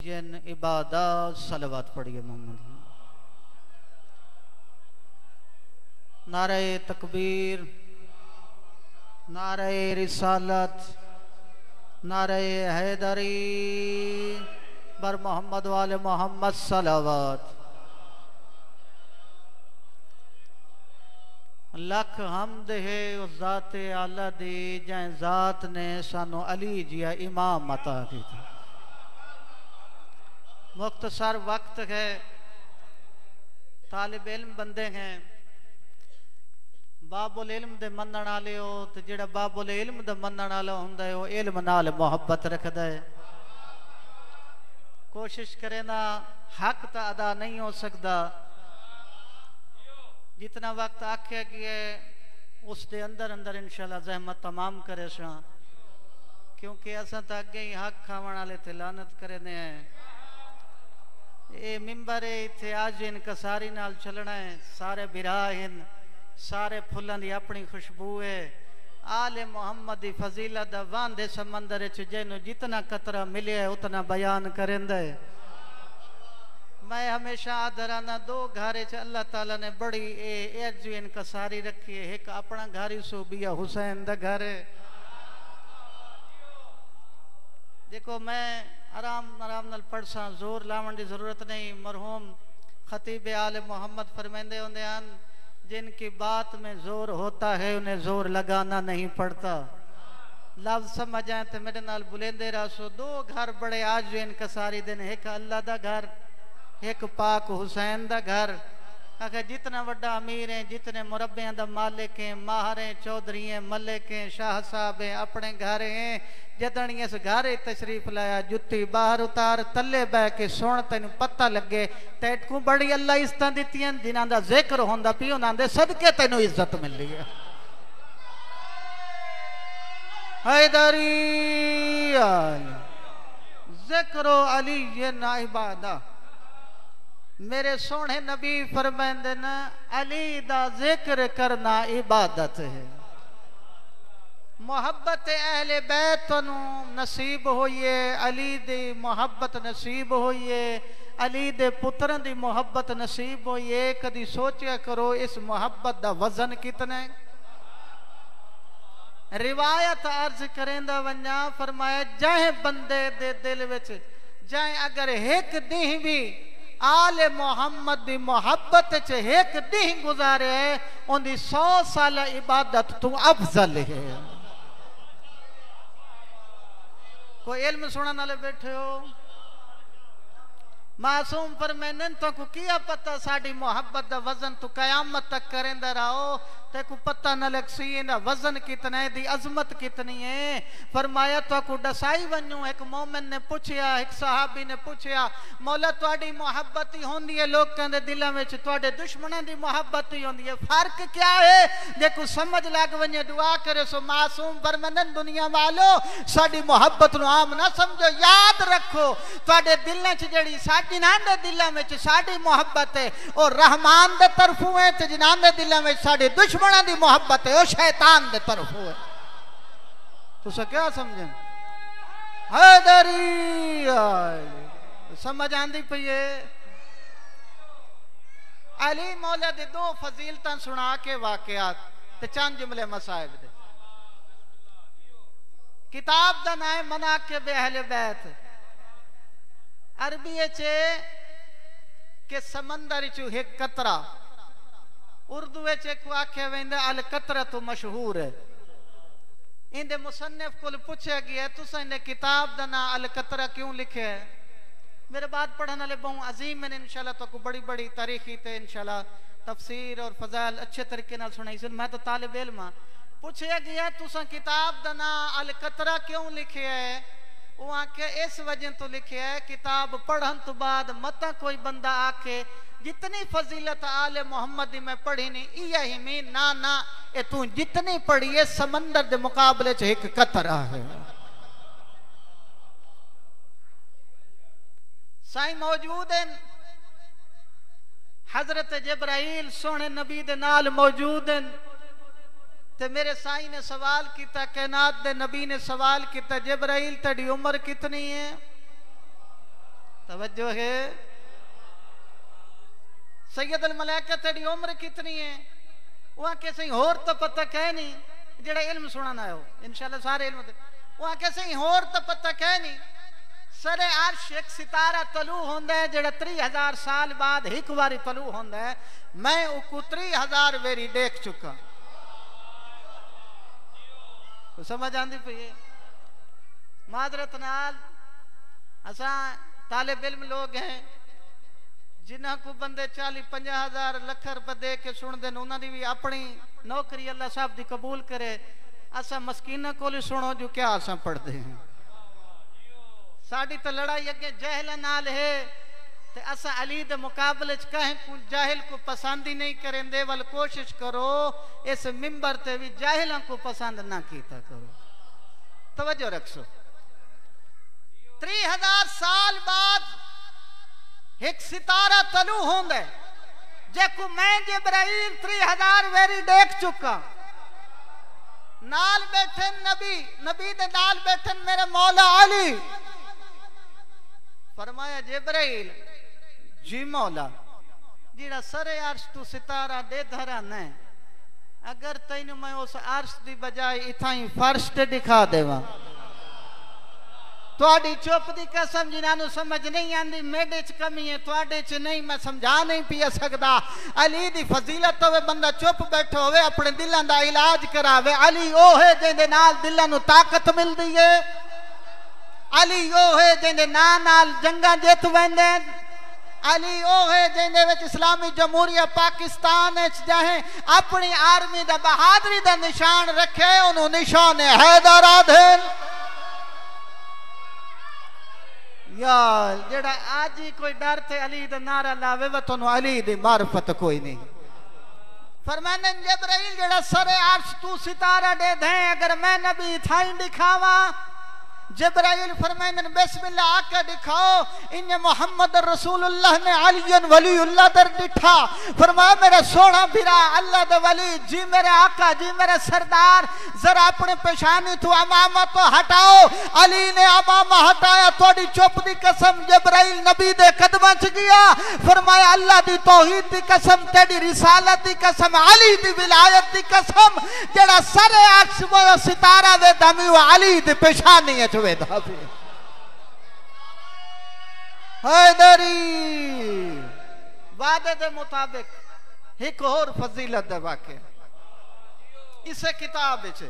जिन इबादत सलवात पढ़िए मोहम्मद नारे तकबीर, नारे रिसालत, नारे हैदरी, बर मोहम्मद वाले मोहम्मद सलावत। लख हमद है उस जात आला दी, जै जात ने सानू अली जिया इमाम अता किया मुख्तसर वक्त है। तालिब इल्म बंदे हैं। बाबुल इल्म दे मनण वाले हो, ते जेड़ा बाबुल इल्म दे मनण वाला हुंदा है नाल मोहब्बत रखदा है। कोशिश करे ना, हक तो अदा नहीं हो सकता जितना वक्त आख्या गया है उस दे अंदर अंदर इंशाल्लाह जहमत तमाम करे सा। क्योंकि असा तो अगे ही हक खावन वाले लानत करे ने मिंबर है इथे आज इन कसारी नाल चलना है। सारे बिरा हैं सारे फुल्लां दी अपनी खुशबू है। आले मोहम्मद दी फजीलत वांदे समंदर च जितना कतरा मिले, उतना बयान करेंदा। मैं हमेशा आदराना दो घरे च अल्लाह ताला ने बड़ी ए इन कसारी रखी है। एक अपना घर ही सूबिया हुसैन दा घर देखो, मैं आराम आराम नाल पढ़सा, ज़ोर लावन की ज़रूरत नहीं। मरहूम खतीब आल मोहम्मद फरमेंदे होंगे जिनकी बात में ज़ोर होता है, उन्हें ज़ोर लगाना नहीं पड़ता। लफ्ज समझ आए तो मेरे नाल बुलेंदे रसो दो घर बड़े आज इनका सारी दिन, एक अल्लाह का घर, एक पाक हुसैन का घर। अगर जितना बड़ा अमीर है, जितने मुरब्बिया का मालिक है, माहर है, चौधरी है, मलिक है, शाह साहब है, अपने घर हैं, जदन इस घर तशरीफ़ लाया, जुत्ती बाहर उतार तले बह के सुन तेन पता लगे तैटकू बड़ी अल्लाह इज़्ज़त दित्तियाँ जिन्हों का ज़िक्र होंदा पी उन्होंने सदके तेन इज़्ज़त मिली है। हैदरी जिक्रो अली ये ना इबादा मेरे सोने नबी फरमाते न, अली दा ज़िक्र करना इबादत है। मोहब्बत अहले बैत नसीब होइए, अली दी मोहब्बत नसीब होइए, अली दे पुत्रन दी मोहब्बत नसीब होइए, कदी सोचा करो इस मोहब्बत दा वज़न कितना रिवायत अर्ज़ करेंदा वन्या फरमाया जाए बंदे दे दिल विच जाए अगर एक दी भी आले मोहम्मद दी मोहब्बत च एक दिन गुजारे उनकी सौ साल इबादत तू अफजल है। कोई इल्म वाले बैठे हो? मासूम पर मैंने तो को किया पता साड़ी मोहब्बत का वज़न? तू कयामत तक करेंदा रहो। ते को पता न लग सी इना वजन कितना है दी अजमत कितनी है फरमाया तो को दसाई वन्यू एक मोमिन ने पूछया एक सहाबी ने पूछया मौला ਤੁਹਾਡੀ मोहब्बत ही होंदी है लोकां दे दिलां विच ਤੁਹਾਡੇ दुश्मनां दी मोहब्बत ही होंदी है फर्क क्या है देखो समझ लग वने दुआ करे सो मासूम परमनन दुनिया वालो साडी मोहब्बत नु आम ना समझो याद रखो ਤੁਹਾਡੇ दिलां च जेड़ी जिन्हां दे दिलां विच साडी मोहब्बत है और रहमान दे तरफों है ते जिन्हां दे दिलां विच साडे दुश्मनां दी मोहब्बत है शैतान दे तरफों है तुसा क्या समझन हैदरी समझ आंदी पई है। अली मौला दे दो फजीलतां सुना के वाकयात, ते चंद जुमले मसाइब दे। किताब दा नाम मना के बेहले बैत। अरबी च के समंदर चो एक कतरा। उर्दू एक आख्या वेंदा, अल कतरा तो मशहूर। है इंदे मुसन्निफ को पूछा गया तुसा इन्हें किताब दा ना अल कतरा क्यों लिखे है? मेरे बाद पढ़ने वाले बहु अजीम मैंने इंशाल्लाह तो बड़ी बड़ी तारीखी ते इंशाल्लाह तफसीर और फजाइल अच्छे तरीके सुनाई सुन। मैं तो तालिब इल्म पूछा गया तुसा किताब दा ना अल कतरा क्यों लिखे है? वो आखे इस वजह तो लिखे है, किताब पढ़न तो बाद मत कोई बंदा आके, जितनी फजीलत आले मोहम्मद मैं पढ़ी नहीं इया ही मी, ना ना, ए तू जितनी पढ़ी है, समंदर के मुकाबले च एक कतरा है साईं मौजूद हैं, हज़रत जबराइल, सोने नबी दे नाल मौजूद हैं। ते मेरे साई ने सवाल किया कैनात दे नबी ने सवाल किया जबराइल तेरी उम्र कितनी है? तवज्जो है। सैयद अल मलैका तेरी उम्र कितनी है? वो आके सही होर तो पता कह नहीं जेड़ा इल्म सुनना आयो इंशाल्लाह सारे इल्म वो आके सही होर तो पता कह नहीं सरे अर्श एक सितारा तलू होंदा है जेड़ा 3000 साल बाद एक बारी तलू होंदा है। मैं उको 3000 वेरी देख चुका तो समझ आंदी पई नाल असा तालिब इल्म लोग हैं, जिन्हों को बंदे चाली पंजा हज़ार लख रुपए दे के सुन देन उन्होंने भी अपनी नौकरी अल्लाह साहब दी कबूल करे। असा मस्कीना को सुनो जो क्या असा पढ़ते हैं। साड़ी तो लड़ाई अगे जहल नाल है ते असा अली दे मुकाबले च कहें को जाहिल को पसंद ही नहीं करेंदे वल कोशिश करो, इस मिंबर ते भी जाहिल को पसंद ना कीता करो। तवज्जो रखो। त्री हज़ार साल बाद एक सितारा तलू होंगे जेको मैं जिब्राइल त्री हज़ार वेरी देख चुका। नाल बैठे नबी नबी दे नाल बैठे मेरे मौला अली। फरमाया, जिब्राइल ਜੀ ਮੌਲਾ ਜਿਹੜਾ ਸਰੇ ਅਰਸ਼ ਤੋਂ ਸਿਤਾਰਾ ਦੇ ਧਰਾਨਾ ਹੈ। ਅਗਰ ਤੈਨੂੰ ਮੈਂ ਉਸ ਅਰਸ਼ ਦੀ ਬਜਾਏ ਇਥਾਂ ਹੀ ਫਰਸ਼ ਤੇ ਦਿਖਾ ਦੇਵਾਂ। ਤੁਹਾਡੀ ਚੁੱਪ ਦੀ ਕਸਮ ਜਿਨ੍ਹਾਂ ਨੂੰ ਸਮਝ ਨਹੀਂ ਆਂਦੀ ਮੇਰੇ 'ਚ ਕਮੀ ਹੈ, ਤੁਹਾਡੇ 'ਚ ਨਹੀਂ, ਮੈਂ ਸਮਝਾ ਨਹੀਂ ਪੀ ਸਕਦਾ। ਅਲੀ ਦੀ ਫਜ਼ੀਲਤ ਹੋਵੇ, ਬੰਦਾ ਚੁੱਪ ਬੈਠਾ ਹੋਵੇ, ਆਪਣੇ ਦਿਲਾਂ ਦਾ ਇਲਾਜ ਕਰਾਵੇ। ਅਲੀ ਉਹ ਹੈ ਜਿਹਦੇ ਨਾਲ ਦਿਲਾਂ ਨੂੰ ਤਾਕਤ ਮਿਲਦੀ ਹੈ ਅਲੀ ਉਹ ਹੈ ਜਿਹਦੇ ਨਾਂ ਨਾਲ ਜੰਗਾਂ ਜਿੱਤ ਵੈਂਦੇ ਅਲੀ ਉਹ ਹੈ ਜਿਹਦੇ ਵਿੱਚ ਇਸਲਾਮੀ ਜਮਹੂਰੀਆ ਪਾਕਿਸਤਾਨ ਵਿੱਚ ਜਾਹੇ ਆਪਣੀ ਆਰਮੀ ਦਾ ਬਹਾਦਰੀ ਦਾ ਨਿਸ਼ਾਨ ਰੱਖੇ ਉਹਨੂੰ ਨਿਸ਼ਾਨ ਹੈਦਰ ਆਧਨ यार जेड़ा आज ही कोई डर थे अली दा नारा लावे व तो अली दी मार्फत कोई नहीं फरमाने जबराइल जेड़ा सरे अर्श तू सितारा दे दे अगर मैं नबी थाई दिखावा जबराइल फरमाइंदन बिस्मिल्लाह आके दिखाओ इन्ने मोहम्मद रसूलुल्लाह ने अलीन वलीउल्लाह दर दिखा। फरमाया मेरा सोना बिरा, अल्लाह दे वली, जी मेरे आका, जी मेरे सरदार, जरा अपने पेशानी तू अमामा तो हटाओ, अली ने अमामा हटाया थोड़ी चुप दी कसम, जबराइल नबी दे कदम च गया। फरमाया अल्लाह दी तौहीद दी कसम, तेरी रिसालत दी कसम, अली दी विलायत दी कसम, जेड़ा सरे अक्स सितारा वे दमी अली दी पेशानी है वेदा पे हैदरी! वादे दे मुताबिक एक और फजीलत दे वाके इसे किताब विच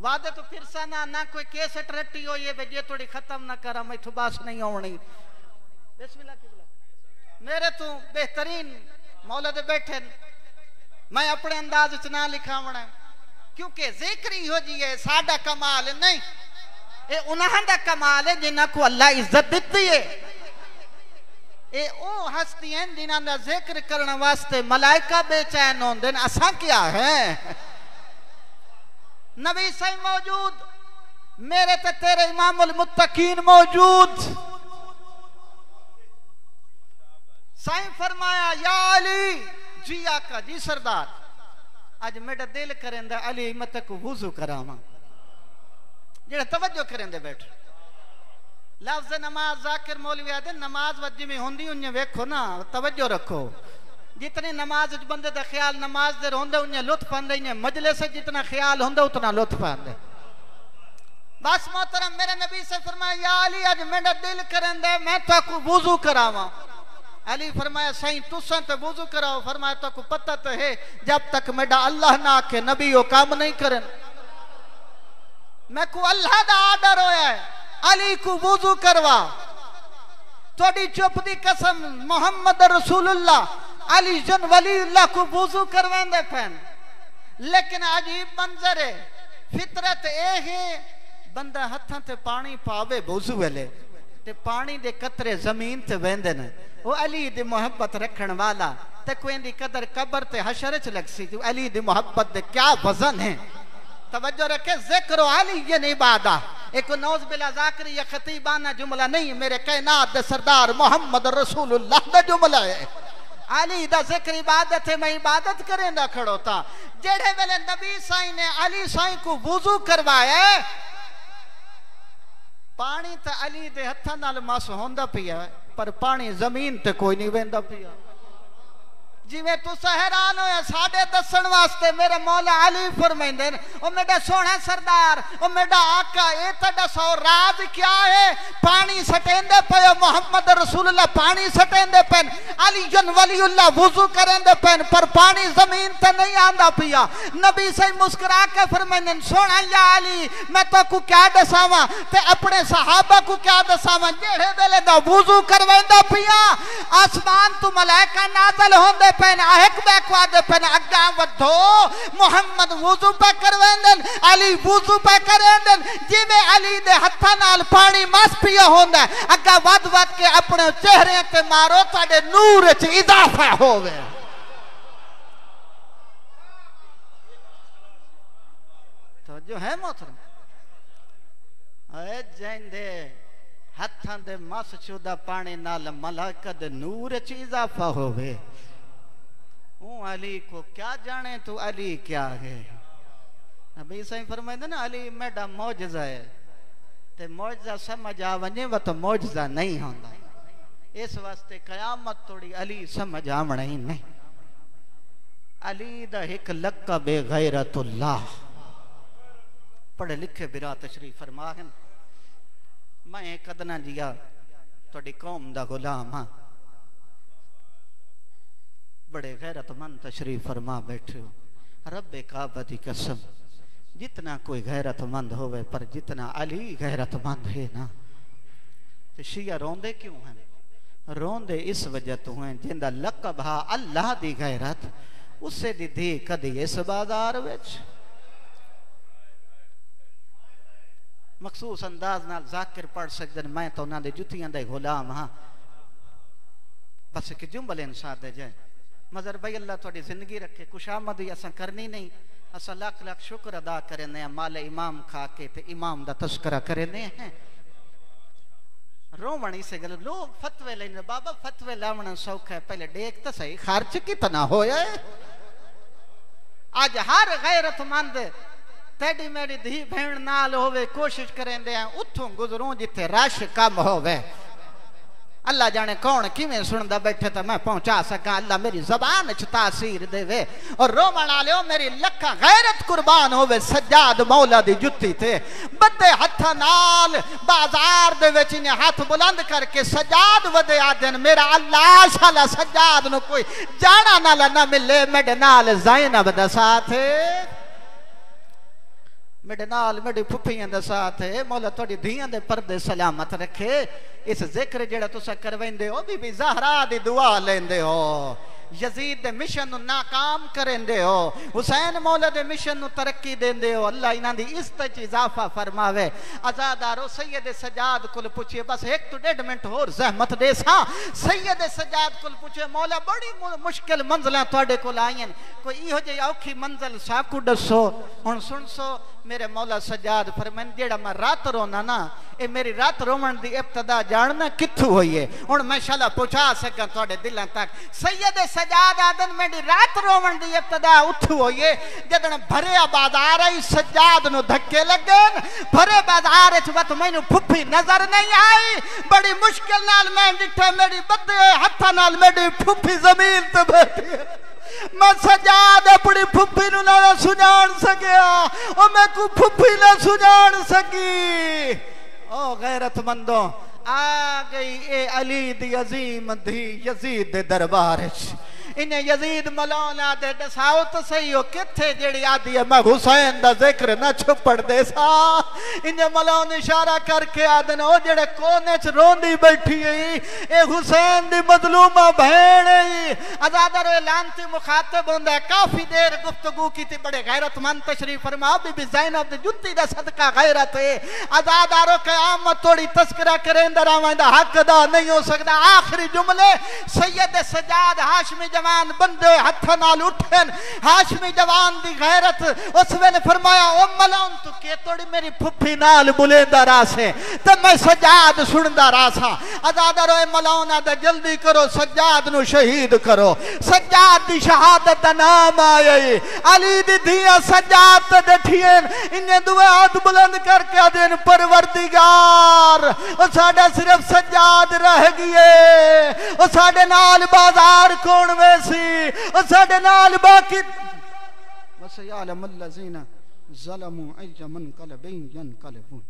वादे तो फिर सा ना ना कोई केस रट्टी हो ये जे थोड़ी खत्म ना करा, मैं तो बास नहीं आनी मेरे तो बेहतरीन मौला दे बैठे मैं अपने अंदाज च ना लिखावना क्योंकि ज़िक्र हो जी है, साडा कमाल नहीं। ये उन्हां दा कमाल है, जिन्हां को अल्लाह इज़्ज़त दिती है। ये हस्ती हैं, जिन्हां दा ज़िक्र करने वास्ते मलाइका बेचैन ने। असा क्या है? नबी सही मौजूद, मेरे ते तेरे इमामुल मुत्तकीन मौजूद। साईं फरमाया, या अली जी आका जी सरदार। मेरा दिल करेंदा, अली मैं तक वुजू करावा। जेड़ा तवज्जो करेंदे बैठ। लफ्ज नमाज़, जाकिर मौलवी आदे नमाज़ वजी में होंदी उन्हें वेखो ना, तवज्जो रखो जितनी नमाज़ बंदे का ख्याल नमाज़ दे होंदे उन्हें लुत्फ आंदे इन्हें मजले से जितना ख्याल होंदे, उतना लुत्फ आंदे। बस मोहतरम, मेरे नबी से फरमाया, या अली, आज मेरा दिल करेंदे, मैं तो वुजू करावा। अली फरमाया, सही तुसा तो वुजू कराओ। फरमाया तो को पता तो है, जब तक मेरा अल्लाह ना के नबी वो काम नहीं करें मैं को अल्लाह दा आर्डर होया है, अली को वुजू करवा। थोड़ी चुप दी कसम, मोहम्मद रसूलुल्लाह, अली जन वलीउल्लाह को वुजू करवांदे फ़ैन लेकिन अजीब मंजर है, फितरत ए है, बंदा हथां ते पानी पावे, वुजू वेले। ते पानी दे कतरे ज़मीन ते वेंदे ने। वो अली दी मोहब्बत रखण वाला, ते कोई दी कदर कब्र ते हशर च लगसी अली दी मोहब्बत दे क्या वज़न है? तवज्जो रखे, ज़िक्र अली ये नहीं बादा। एक नौज बिला जाकरी या खतीबाना जुमला नहीं, मेरे कायनात दे सरदार मोहम्मद रसूलुल्लाह दा जुमला है। अली दा ज़िक्र इबादत है, मैं इबादत करें ना खड़ोता। जेड़े वेले नबी साईं ने अली साईं को वुजू करवाया ਪਾਣੀ ਤਾਂ ਅਲੀ ਦੇ ਹੱਥਾਂ ਨਾਲ ਮਸ ਹੁੰਦਾ ਪਿਆ ਪਰ ਪਾਣੀ ਜ਼ਮੀਨ ਤੇ ਕੋਈ ਨਹੀਂ ਵਹਿੰਦਾ ਪਿਆ जिम्मे तू हैरान हो साढ़े दसन वास्ते मेरे मोल अली फरमेंदे मेरा सोना सरदार मेरा आका ये सौ राज क्या है? पानी सटेंदे पे मोहम्मद रसूल पानी सटेंदे पेन अली जन वली वज़ू करेंदे पेन पर पानी ज़मीन ते नहीं आंदा पिया। नबी सही मुस्कुरा के फरमेंदे सोना या अली, मैं तो को क्या दसावा? ते अपने सहाबा को क्या दसावा? जेड़े वेले का वज़ू करवेंदा पिया, आसमान तू मलैका नाजल होंदे ਪੈਨ ਆਹਿਕ ਬੈਕਵਾ ਦੇ ਪੈਨ ਅੱਗਾ ਵਧੋ ਮੁਹੰਮਦ ਵਜ਼ੂ ਪਾ ਕਰਵਾਉਂਦੇ ਅਲੀ ਵਜ਼ੂ ਪਾ ਕਰਦੇ ਜਿਵੇਂ ਅਲੀ ਦੇ ਹੱਥਾਂ ਨਾਲ ਪਾਣੀ ਮਸ ਪਿਆ ਹੁੰਦਾ ਅੱਗਾ ਵੱਧ ਵੱਧ ਕੇ ਆਪਣੇ ਚਿਹਰੇ ਤੇ ਮਾਰੋ ਤੁਹਾਡੇ ਨੂਰ ਵਿੱਚ ਇਜ਼ਾਫਾ ਹੋਵੇ तो जो है मोहतरम अरे जैंदे हथां दे मस चुदा पानी नाल मलाइका दे नूर च इजाफा होवे अली को क्या जाने तू अली क्या है? नबी साईं फरमाइंदे ना, अली मेरा मौजज़ा है। ते मौजज़ा समझ आ वञे व त मौजज़ा नहीं होंदा। इस वास्ते कयामत थोड़ी अली समझ आवण ही नहीं। अली दा एक लक़ब है गैरतुल्लाह पढ़े लिखे बिरा तशरीफ़ फरमा मैं कदना जिया थोड़ी कौम दा गुलाम हाँ। बड़े गैरतमंद तशरीफ़ फरमा बैठे हो। रब काबा दी कसम, जितना कोई गैरतमंद होवे, पर जितना अली गैरतमंद है ना। तो शिया रोंदे क्यों हैं? रोंदे इस वजह तो हैं, ज़िंदा लकब हा अल्लाह दी गैरत, उसे दी धी कदी इस बाज़ार विच। मखसूस अंदाज नाल जाकिर पढ़ सकते मैं तो उन्होंने जुतियाँ दे गुलाम हाँ। बस एक जुम्बल इंसान दे जाए। मगर भाई अल्लाह थोड़ी ज़िंदगी रखे, खुशामद असा करनी नहीं। असा लख लख शुक्र अदा करें माल इमाम खा के ते इमाम दा तस्करा करें हैं रोवण इसे गल लोग फतवे लेने, बाबा फतवे लावना सौख है, पहले देख तो सही, खर्च कितना होया है? आज हर गैरतमंद तेडी मेरी धी भेण नाल होवे, कोशिश करेंदे हैं उथों गुजरूं जिथे रश कम होवे। अल्लाह जाने कौन किवें सुनदा बैठे तो मैं पहुँचा सका। अल्लाह मेरी जबान च तासीर देवे और रोवण आले मेरी लखा गैरत कुर्बान होवे, सज्जाद मौला दी जुत्ती ते। बद्दे हत्था नाल बाज़ार दे विच इने हाथ बुलंद करके सज्जाद वदे आदन मेरा अल्लाह शाला सज्जाद नु कोई जाना नाला ना मिले, मेरे नाल ज़ैनब दा साथ। मेरे नाल मेरी फुफियाँ दा साथ, मौला थोड़ी धियाँ दे सलामत रखे। इस ज़िक्र जेड़ा तुसा करवेंदे हो भी ज़हरा दुआ लेंदे हो। यजीद मिशन नाकाम करेंदे हो हुसैन मौलद मिशन तरक्की देंदे हो अल्लाह इन्हों की इज़्ज़त च इजाफा फरमावे आजादारो सैयद सजाद कुल पूछे बस एक तो डेढ़ मिनट होर जहमत दे सा सैयद सजाद कुल पूछे मौला बड़ी मुश्किल मंजिल थोड़े को आई कोई इहो जी औखी मंजिल साकू दसो हूँ सुन सो मेरे मौला सजाद फरमैन जेड़ा मैं रात रोना ना ये मेरी रात रोवन की इब्तदा जानना कितों हुई है हूँ मैं शाला पहुँचा सका थोड़े दिल तक सैयद सजाद आदन मेरी रात रोवन की इब्तदा उठू हुई है जदन भरे बाज़ार आई सजाद नु धक्के लगे भरे बाज़ार वत मैनू फुफी नज़र नहीं आई। बड़ी मुश्किल नाल मैं डिठा मेरी बदे हथा नाल मेरी फुफी ज़मीन ते बैठी मैं सजाद अपनी फुफी नु ना सुजान सकया ओ मैं को फुफी ना सुजान सकी। ओ गैरतमंदों आ गई ए अली दी अजीम दी यजीद दरबार। इन्हें यजीद मौलाना दे दसाओ तो सही हो किथे जेड़ी आदि है? मैं हुसैन दा ज़िक्र ना छुपड़ दे सा। इन्हें मौलाना इशारा करके आदन ओ जेड़े कोने च रोंदी बैठी है ए हुसैन दी मजलूमा बहन है आजादर लानती मुखातिब हुंदा काफ़ी देर गुफ्तगू की बड़े गैरतमंद तशरीफ़ फरमा बीबी ज़ैनब दी जुत्ती दा सदका गैरत है। आजादारो कयामत थोड़ी तस्करा करेंदा रवांदा, हक दा नहीं हो सकदा। आखिरी जुमले, सैयद सजाद हाशमी जवान बंदे हथ नाल हाशमी जवान दी गैरत उस वेले फरमाया, ओ मलाउन तू के तोड़ी मेरी फुफी नाल बुलेंदा रासे? ते मैं सजाद सुनदा रासा। आजादा रोए मलाउन आदा जल्दी करो, सजाद नु शहीद करो। सजाद दी शहादत दा नाम आए अली दी धिया सजाद ते डठिए इन्ने दुए हाथ बुलंद करके आदेन परवरदिगार, ओ साडा सिर्फ़ सजाद रह गए ओ साडे नाल बाज़ार कौन वे? सी ओ साडे नाल बाकी बस यालम अल्लज़ीना ज़लमू अय्यमन कलबैन यनकलबून